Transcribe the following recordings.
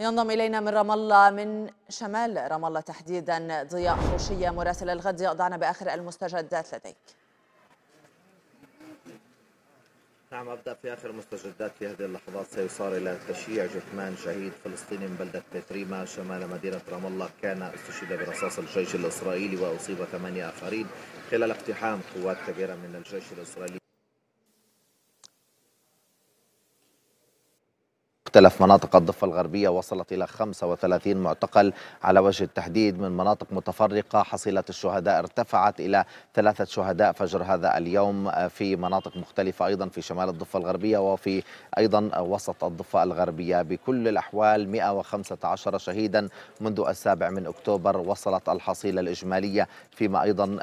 ينضم إلينا من رام الله من شمال رام الله تحديدا ضياء خوشية مراسل الغد ضياء ضعنا بآخر المستجدات لديك. نعم أبدأ في آخر المستجدات في هذه اللحظات. سيصار إلى تشييع جثمان شهيد فلسطيني من بلدة بتريما شمال مدينة رام الله. كان استشهد برصاص الجيش الإسرائيلي وأصيب ثمانية آخرين خلال اقتحام قوات كبيرة من الجيش الإسرائيلي. مختلف مناطق الضفة الغربية وصلت إلى 35 معتقل على وجه التحديد من مناطق متفرقة. حصيلة الشهداء ارتفعت إلى ثلاثة شهداء فجر هذا اليوم في مناطق مختلفة أيضا في شمال الضفة الغربية وفي أيضا وسط الضفة الغربية. بكل الأحوال 115 شهيدا منذ السابع من أكتوبر وصلت الحصيلة الإجمالية فيما أيضا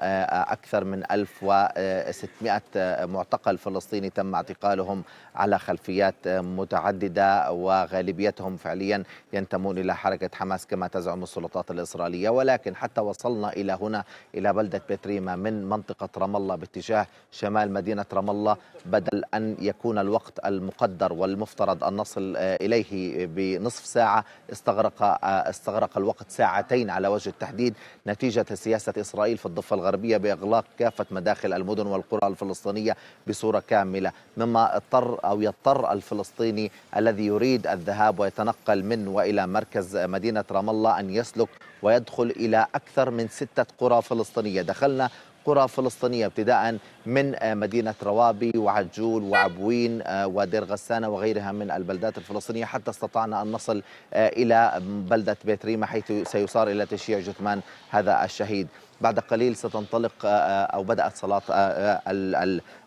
أكثر من 1600 معتقل فلسطيني تم اعتقالهم على خلفيات متعددة وغالبيتهم فعليا ينتمون إلى حركة حماس كما تزعم السلطات الإسرائيلية. ولكن حتى وصلنا إلى هنا إلى بلدة بتريما من منطقة رام الله باتجاه شمال مدينة رام الله بدل أن يكون الوقت المقدر والمفترض أن نصل إليه بنصف ساعة استغرق استغرق الوقت ساعتين على وجه التحديد. نتيجة سياسة إسرائيل في الضفة الغربية بإغلاق كافة مداخل المدن والقرى الفلسطينية بصورة كاملة مما اضطر أو يضطر الفلسطيني الذي يريد الذهاب ويتنقل من وإلى مركز مدينة رام الله أن يسلك ويدخل إلى أكثر من ستة قرى فلسطينية. دخلنا قرى فلسطينية ابتداء من مدينة روابي وعجول وعبوين ودير غسانة وغيرها من البلدات الفلسطينية حتى استطعنا أن نصل إلى بلدة بيت ريما حيث سيصار إلى تشييع جثمان هذا الشهيد. بعد قليل ستنطلق أو بدأت صلاة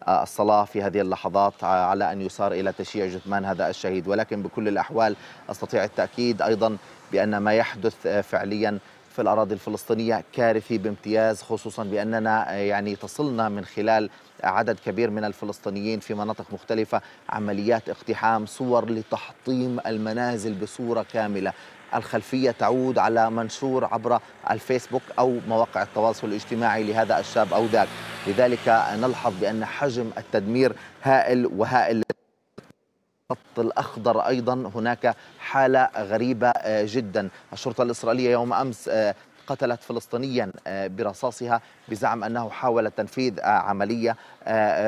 الصلاة في هذه اللحظات على أن يصار إلى تشييع جثمان هذا الشهيد. ولكن بكل الأحوال أستطيع التأكيد أيضا بأن ما يحدث فعليا في الأراضي الفلسطينية كارثي بامتياز خصوصا بأننا يعني تصلنا من خلال عدد كبير من الفلسطينيين في مناطق مختلفة عمليات اقتحام صور لتحطيم المنازل بصورة كاملة. الخلفية تعود على منشور عبر الفيسبوك أو مواقع التواصل الاجتماعي لهذا الشاب أو ذاك. لذلك نلحظ بأن حجم التدمير هائل وهائل. الخط الأخضر أيضا. هناك حالة غريبة جدا. الشرطة الإسرائيلية يوم أمس قتلت فلسطينيا برصاصها بزعم أنه حاول تنفيذ عملية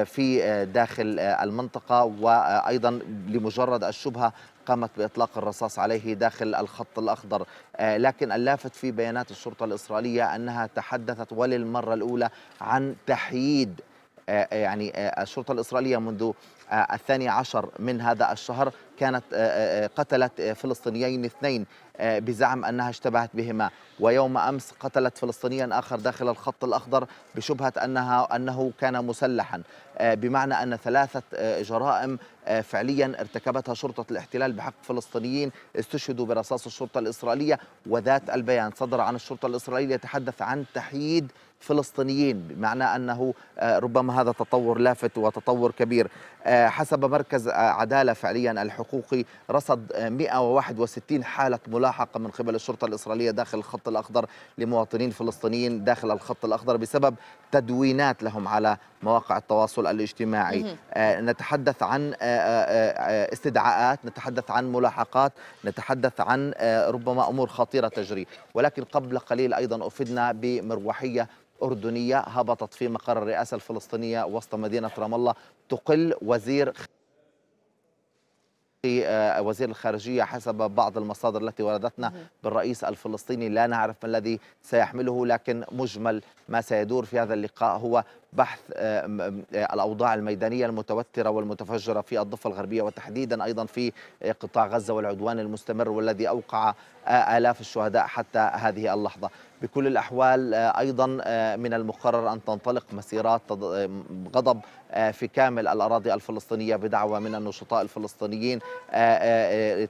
في داخل المنطقة. وأيضا لمجرد الشبهة قامت بإطلاق الرصاص عليه داخل الخط الأخضر. لكن اللافت في بيانات الشرطة الإسرائيلية أنها تحدثت وللمرة الأولى عن تحييد يعني الشرطة الإسرائيلية منذ الثاني عشر من هذا الشهر كانت قتلت فلسطينيين اثنين بزعم أنها اشتبهت بهما. ويوم أمس قتلت فلسطينيا آخر داخل الخط الأخضر بشبهة أنها أنه كان مسلحا. بمعنى أن ثلاثة جرائم فعليا ارتكبتها شرطة الاحتلال بحق فلسطينيين استشهدوا برصاص الشرطة الإسرائيلية وذات البيان. صدر عن الشرطة الإسرائيلية يتحدث عن تحييد فلسطينيين بمعنى أنه ربما هذا تطور لافت وتطور كبير. حسب مركز عدالة فعليا الحقوقي رصد 161 حالة ملاحقة من قبل الشرطة الإسرائيلية داخل الخط الأخضر لمواطنين فلسطينيين داخل الخط الأخضر بسبب تدوينات لهم على مواقع التواصل الاجتماعي. نتحدث عن استدعاءات نتحدث عن ملاحقات نتحدث عن ربما أمور خطيرة تجري. ولكن قبل قليل أيضا أفدنا بمروحية أردنية هبطت في مقر الرئاسة الفلسطينية وسط مدينة رام الله تقل وزير وزير الخارجية حسب بعض المصادر التي وردتنا بالرئيس الفلسطيني. لا نعرف ما الذي سيحمله لكن مجمل ما سيدور في هذا اللقاء هو بحث الأوضاع الميدانية المتوترة والمتفجرة في الضفة الغربية وتحديدا أيضا في قطاع غزة والعدوان المستمر والذي أوقع آلاف الشهداء حتى هذه اللحظة. بكل الأحوال أيضا من المقرر أن تنطلق مسيرات غضب في كامل الأراضي الفلسطينية بدعوة من النشطاء الفلسطينيين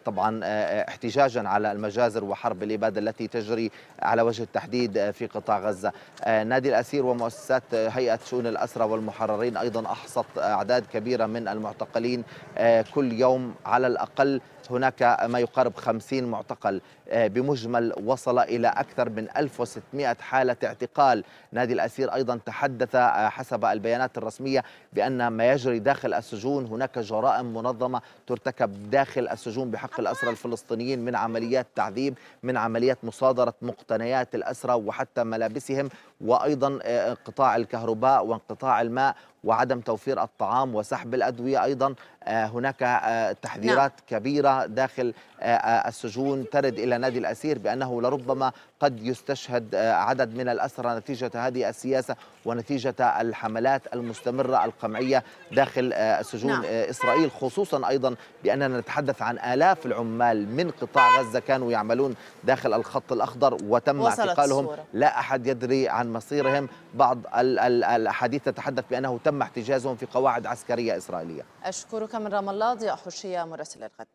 طبعا احتجاجا على المجازر وحرب الإبادة التي تجري على وجه التحديد في قطاع غزة. نادي الأسير ومؤسسات هيئة شؤون الأسرى والمحررين أيضا أحصت أعداد كبيرة من المعتقلين كل يوم على الأقل هناك ما يقارب 50 معتقل آه، بمجمل وصل إلى أكثر من 1600 حالة اعتقال. نادي الأسير أيضا تحدث آه، حسب البيانات الرسمية بأن ما يجري داخل السجون هناك جرائم منظمة ترتكب داخل السجون بحق الأسرى الفلسطينيين من عمليات تعذيب من عمليات مصادرة مقتنيات الأسرى وحتى ملابسهم وأيضا آه، انقطاع الكهرباء وانقطاع الماء وعدم توفير الطعام وسحب الأدوية أيضا آه، هناك آه، تحذيرات نعم. كبيرة داخل السجون ترد إلى نادي الأسير بأنه لربما قد يستشهد عدد من الأسرى نتيجة هذه السياسة ونتيجة الحملات المستمرة القمعية داخل السجون نعم. إسرائيل خصوصا أيضا بأننا نتحدث عن آلاف العمال من قطاع غزة كانوا يعملون داخل الخط الأخضر وتم اعتقالهم الصورة. لا أحد يدري عن مصيرهم بعض الأحاديث تتحدث بأنه تم احتجازهم في قواعد عسكرية إسرائيلية. أشكرك من رام الله ضياء حشية مراسل الغد.